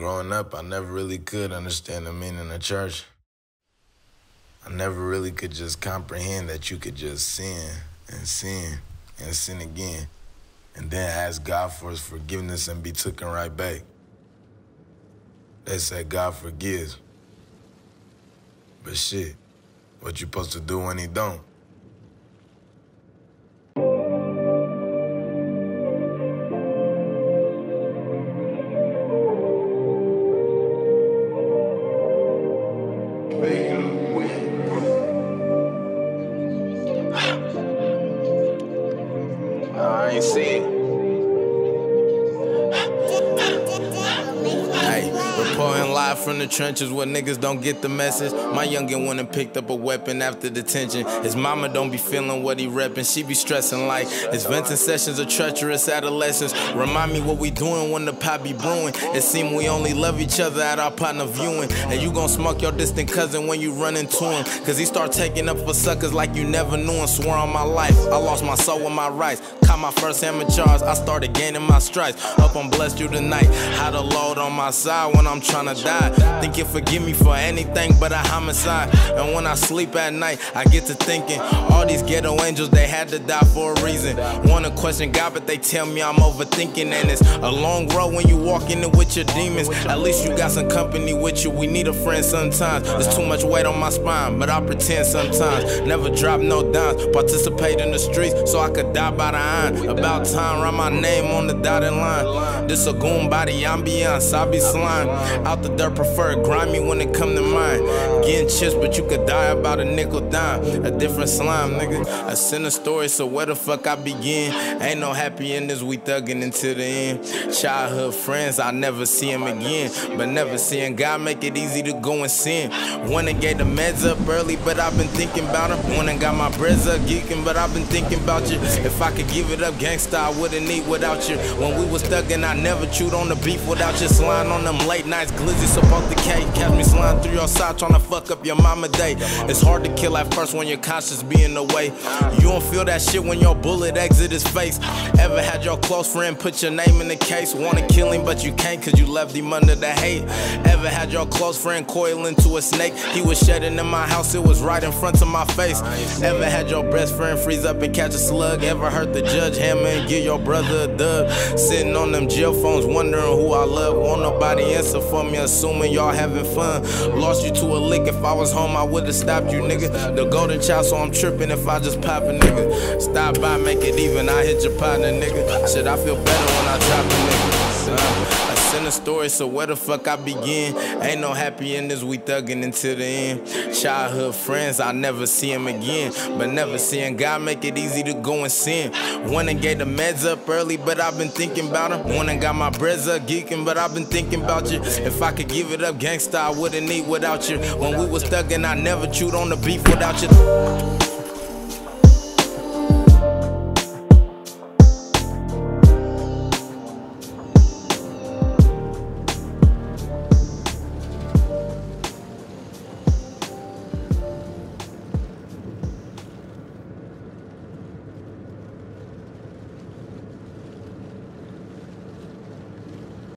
growing up, I never really could understand the meaning of church. I never really could just comprehend that you could just sin and sin and sin again and then ask God for his forgiveness and be taken right back. They say God forgives. But shit, what you supposed to do when he don't? Live from the trenches where niggas don't get the message. My youngin' went and picked up a weapon after detention. His mama don't be feeling what he reppin', she be stressing like his venting sessions are treacherous adolescents. Remind me what we doing when the pot be brewing. It seem we only love each other at our partner viewing. And you gon' smoke your distant cousin when you run into him. Cause he start taking up for suckers like you never knew him. Swore on my life, I lost my soul with my rights. Caught my first hammer charge, I started gaining my stripes. Up on blessed you tonight. Had a load on my side when I'm tryna die. Think you forgive me for anything but a homicide. And when I sleep at night, I get to thinking all these ghetto angels, they had to die for a reason. Wanna question God, but they tell me I'm overthinking. And it's a long road when you walk in it with your demons. At least you got some company with you. We need a friend sometimes. There's too much weight on my spine, but I pretend sometimes. Never drop no dimes. Participate in the streets so I could die by the iron. About time, write my name on the dotted line. This a goon body ambiance, I be slime. Out the dirt, prefer grimy when it come to mine. Getting chips, but you could die about a nickel dime. A different slime, nigga. I send a story, so where the fuck I begin? Ain't no happy endings, we thuggin' until the end. Childhood friends, I never see him again. But never seeing God make it easy to go and sin. One that gave the meds up early, but I've been thinking about him. One that got my breads up geeking, but I've been thinking about you. If I could give it up, gangsta, I wouldn't eat without you. When we was thuggin', I never chewed on the beef without you. Slime on them late nights, glizzy support the cake. Catch me slime through your side, tryna fuck up your mama day. It's hard to kill at first when your conscience be in the way. You don't feel that shit when your bullet exit his face. Ever had your close friend put your name in the case? Wanna kill him, but you can't cause you left him under the hate. Ever had your close friend coil into a snake? He was shedding in my house, it was right in front of my face. Ever had your best friend freeze up and catch a slug? Ever heard the judge hammer and give your brother a dub? Sitting on them jail phones, wondering who I love. Won't nobody answer for me, assuming y'all having fun. Lost you to a lick, if I was home, I would've stopped you, nigga. The golden child, so I'm tripping if I just pop a nigga. Stop by, make it even, I hit your partner, nigga. Shit, I feel better when I drop a nigga. I send a story, so where the fuck I begin? Ain't no happy endings, we thuggin' until the end. Childhood friends, I never see him again. But never seeing God make it easy to go and sin. That gave the meds up early, but I've been thinking about him. That got my breads up geeking, but I've been thinking about you. If I could give it up, gangsta, I wouldn't eat without you. When we was thuggin', I never chewed on the beef without you.